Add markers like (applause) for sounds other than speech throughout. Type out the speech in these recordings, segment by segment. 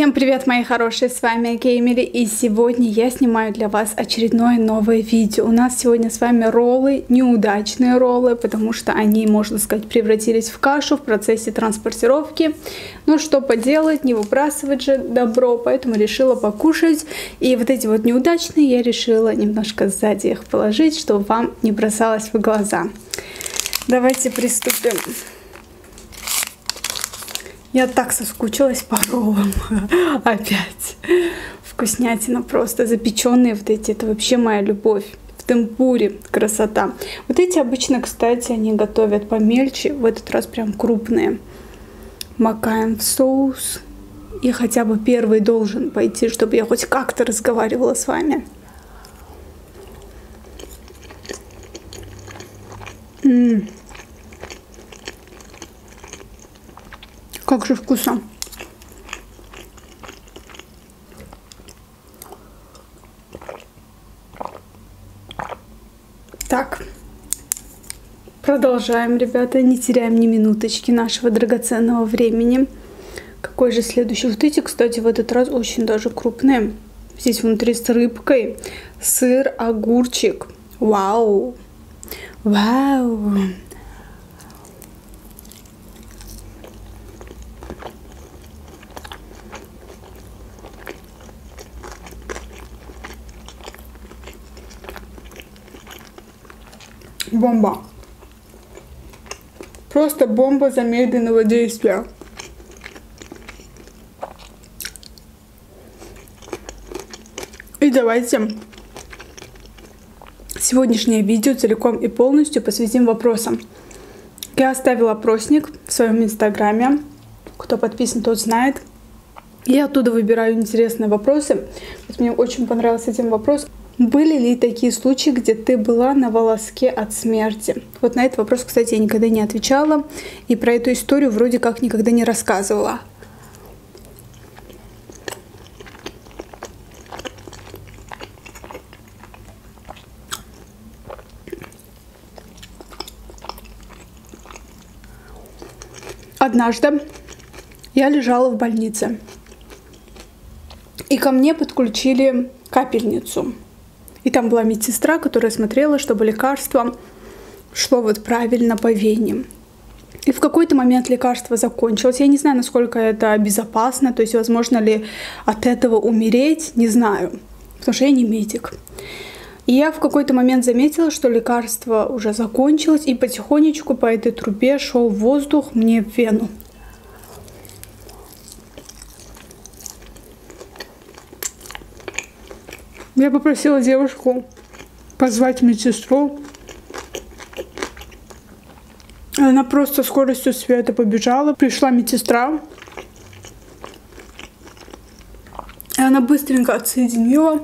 Всем привет, мои хорошие, с вами Геймери, и сегодня я снимаю для вас очередное новое видео. У нас сегодня с вами роллы, неудачные роллы, потому что они, можно сказать, превратились в кашу в процессе транспортировки. Но что поделать, не выбрасывать же добро, поэтому решила покушать. И вот эти вот неудачные я решила немножко сзади их положить, чтобы вам не бросалось в глаза. Давайте приступим. Я так соскучилась по роллам. (laughs) Опять. Вкуснятина просто. Запеченные вот эти. Это вообще моя любовь. В темпуре. Красота. Вот эти обычно, кстати, они готовят помельче. В этот раз прям крупные. Макаем в соус. И хотя бы первый должен пойти, чтобы я хоть как-то разговаривала с вами. М Как же вкусно. Так, продолжаем, ребята, не теряем ни минуточки нашего драгоценного времени. Какой же следующий? Вот эти, кстати, в этот раз очень даже крупные. Здесь внутри с рыбкой, сыр, огурчик. Вау! Вау! Бомба. Просто бомба замедленного действия. И давайте сегодняшнее видео целиком и полностью посвятим вопросам. Я оставила опросник в своем инстаграме. Кто подписан, тот знает. Я оттуда выбираю интересные вопросы. Вот мне очень понравился один вопрос. Были ли такие случаи, где ты была на волоске от смерти? Вот на этот вопрос, кстати, я никогда не отвечала. И про эту историю вроде как никогда не рассказывала. Однажды я лежала в больнице. И ко мне подключили капельницу. И там была медсестра, которая смотрела, чтобы лекарство шло вот правильно по вене. И в какой-то момент лекарство закончилось. Я не знаю, насколько это безопасно, то есть возможно ли от этого умереть, не знаю, потому что я не медик. И я в какой-то момент заметила, что лекарство уже закончилось, и потихонечку по этой трубе шел воздух мне в вену. Я попросила девушку позвать медсестру. Она просто скоростью света побежала. Пришла медсестра. И она быстренько отсоединила.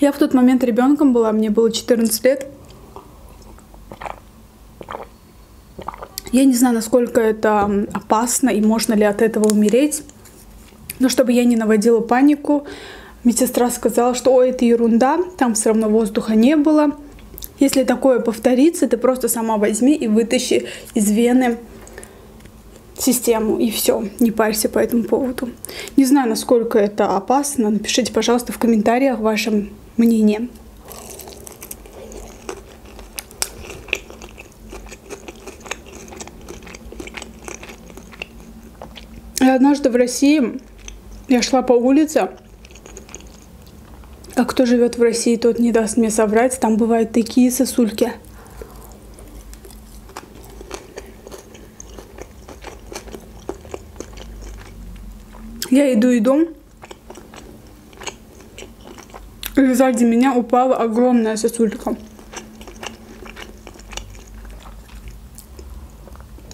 Я в тот момент ребенком была, мне было 14 лет. Я не знаю, насколько это опасно и можно ли от этого умереть. Но чтобы я не наводила панику, медсестра сказала, что ой, это ерунда, там все равно воздуха не было. Если такое повторится, ты просто сама возьми и вытащи из вены систему, и все, не парься по этому поводу. Не знаю, насколько это опасно, напишите, пожалуйста, в комментариях ваше мнение. Однажды в России я шла по улице, а кто живет в России, тот не даст мне соврать. Там бывают такие сосульки. Я иду, иду. И сзади меня упала огромная сосулька.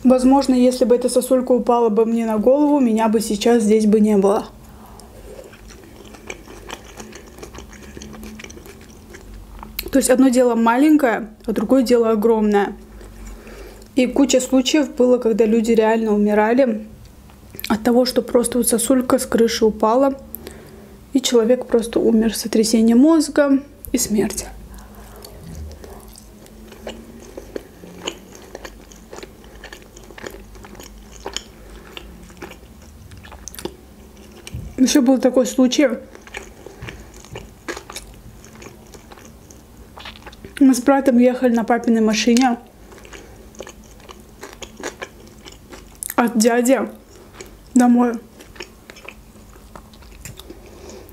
Возможно, если бы эта сосулька упала бы мне на голову, меня бы сейчас здесь бы не было. То есть одно дело маленькое, а другое дело огромное. И куча случаев было, когда люди реально умирали от того, что просто вот сосулька с крыши упала, и человек просто умер с сотрясением мозга и смерти. Еще был такой случай, Мы с братом ехали на папиной машине от дяди домой.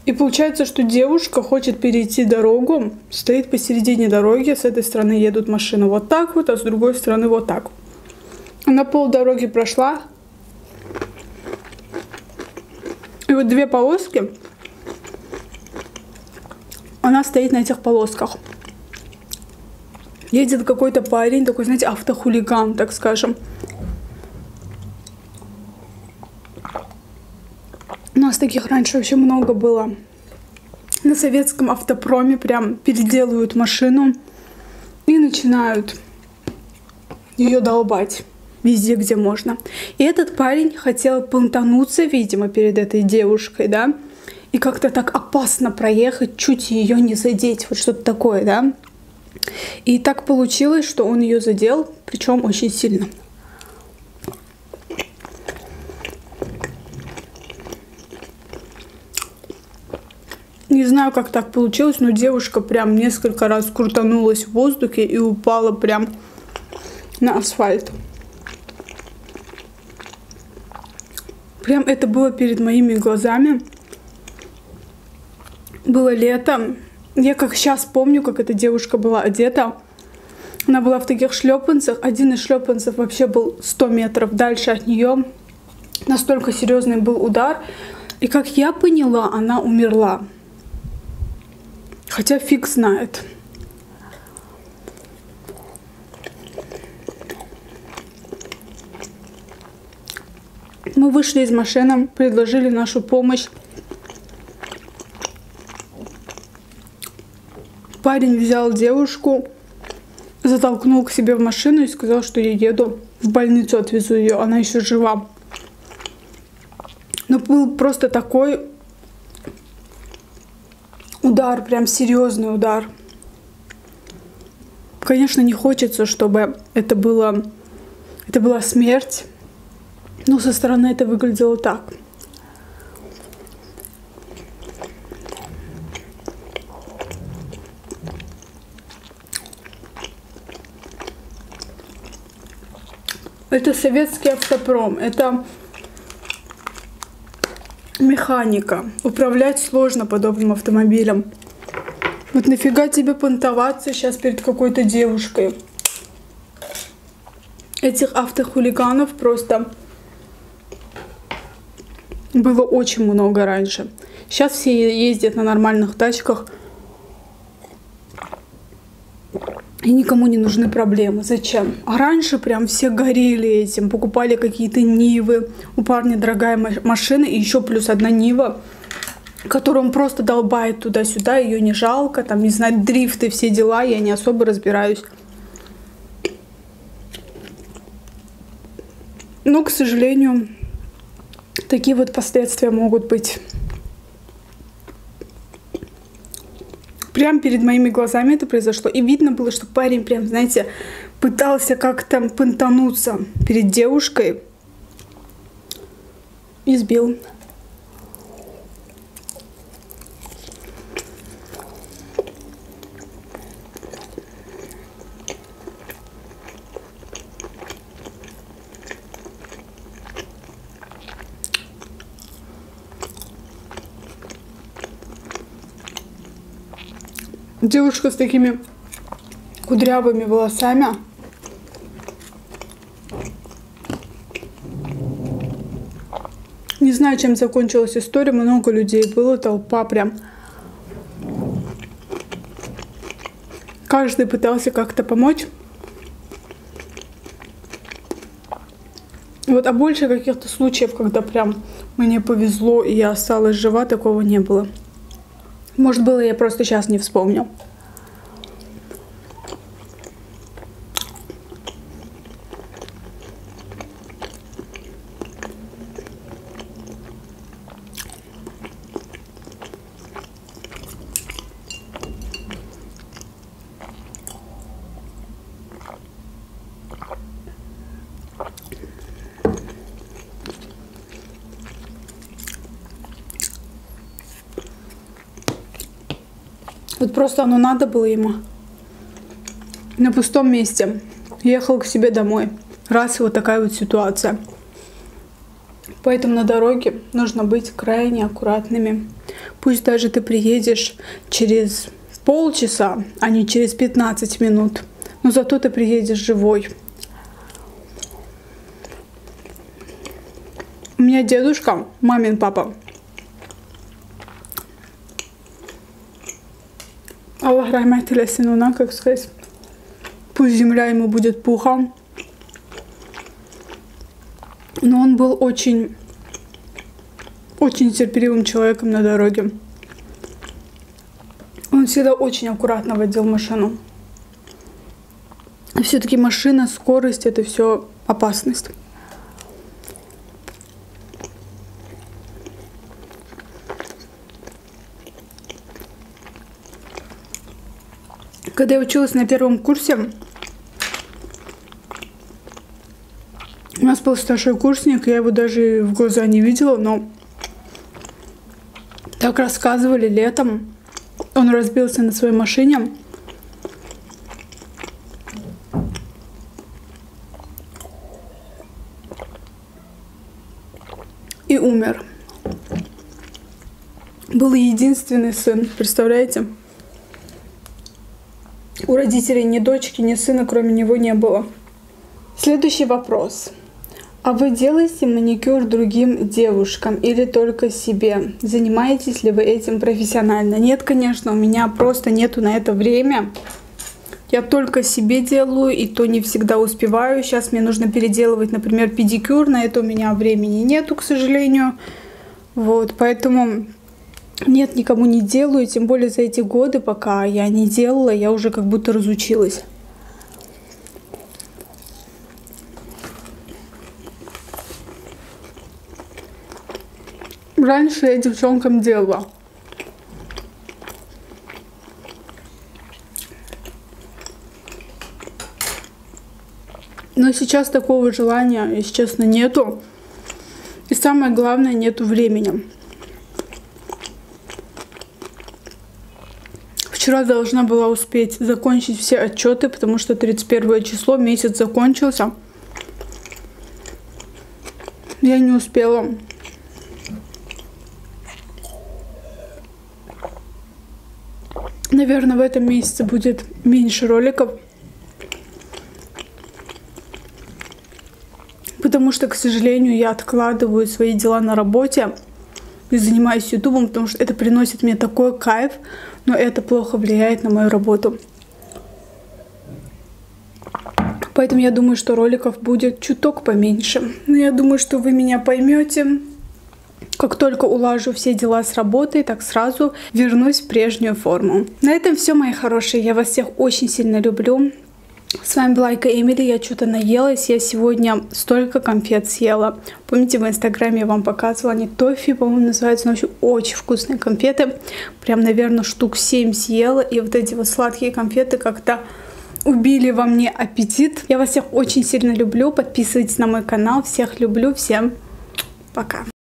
И получается, что девушка хочет перейти дорогу, стоит посередине дороги, с этой стороны едут машины вот так вот, а с другой стороны вот так. Она пол дороги прошла, и вот две полоски, она стоит на этих полосках. Едет какой-то парень, такой, знаете, автохулиган, так скажем. У нас таких раньше вообще много было. На советском автопроме прям переделывают машину и начинают ее долбать везде, где можно. И этот парень хотел понтануться, видимо, перед этой девушкой, да, и как-то так опасно проехать, чуть ее не задеть, вот что-то такое, да. И так получилось, что он ее задел, причем очень сильно. Не знаю, как так получилось, но девушка прям несколько раз крутанулась в воздухе и упала прям на асфальт. Прям это было перед моими глазами. Было лето. Я как сейчас помню, как эта девушка была одета. Она была в таких шлепанцах. Один из шлепанцев вообще был 100 метров дальше от нее. Настолько серьезный был удар. И как я поняла, она умерла. Хотя фиг знает. Мы вышли из машины, предложили нашу помощь. Парень взял девушку, затолкнул к себе в машину и сказал, что я еду в больницу, отвезу ее, она еще жива. Но был просто такой удар, прям серьезный удар. Конечно, не хочется, чтобы это было, это была смерть. Но со стороны это выглядело так. Это советский автопром, это механика. Управлять сложно подобным автомобилем. Вот нафига тебе понтоваться сейчас перед какой-то девушкой? Этих автохулиганов просто было очень много раньше. Сейчас все ездят на нормальных тачках. И никому не нужны проблемы. Зачем? А раньше прям все горели этим, покупали какие-то Нивы. У парня дорогая машина и еще плюс одна Нива, которую он просто долбает туда-сюда, ее не жалко, там, не знаю, дрифты, все дела, я не особо разбираюсь. Но, к сожалению, такие вот последствия могут быть. Прям перед моими глазами это произошло. И видно было, что парень прям, знаете, пытался как-то понтануться перед девушкой. И сбил. Девушка с такими кудрявыми волосами. Не знаю, чем закончилась история. Много людей было, толпа прям. Каждый пытался как-то помочь. Вот, а больше каких-то случаев, когда прям мне повезло и я осталась жива, такого не было. Может, было, я просто сейчас не вспомню. Вот просто оно надо было ему. На пустом месте. Ехал к себе домой. Раз вот такая вот ситуация. Поэтому на дороге нужно быть крайне аккуратными. Пусть даже ты приедешь через полчаса, а не через 15 минут. Но зато ты приедешь живой. У меня дедушка, мамин папа, Аллах рахмет eylesin как сказать. Пусть земля ему будет пухом. Но он был очень, очень терпеливым человеком на дороге. Он всегда очень аккуратно водил машину. Все-таки машина, скорость это все опасность. Когда я училась на первом курсе, у нас был старший курсник, я его даже в глаза не видела, но так рассказывали летом. Он разбился на своей машине. И умер. Был единственный сын, представляете? У родителей ни дочки, ни сына, кроме него, не было. Следующий вопрос. А вы делаете маникюр другим девушкам или только себе? Занимаетесь ли вы этим профессионально? Нет, конечно, у меня просто нету на это время. Я только себе делаю, и то не всегда успеваю. Сейчас мне нужно переделывать, например, педикюр. На это у меня времени нету, к сожалению. Вот, поэтому нет, никому не делаю, тем более за эти годы, пока я не делала, я уже как будто разучилась. Раньше я девчонкам делала. Но сейчас такого желания, если честно, нету. И самое главное, нету времени. Вчера должна была успеть закончить все отчеты, потому что 31 число, месяц закончился. Я не успела. Наверное, в этом месяце будет меньше роликов. Потому что, к сожалению, я откладываю свои дела на работе и занимаюсь ютубом, потому что это приносит мне такой кайф, но это плохо влияет на мою работу. Поэтому я думаю, что роликов будет чуток поменьше. Но я думаю, что вы меня поймете. Как только улажу все дела с работой, так сразу вернусь в прежнюю форму. На этом все, мои хорошие. Я вас всех очень сильно люблю. С вами была Ика Эмили, я что-то наелась, я сегодня столько конфет съела. Помните, в инстаграме я вам показывала, они тофи, по-моему, называются, но вообще очень вкусные конфеты. Прям, наверное, штук 7 съела, и вот эти вот сладкие конфеты как-то убили во мне аппетит. Я вас всех очень сильно люблю, подписывайтесь на мой канал, всех люблю, всем пока.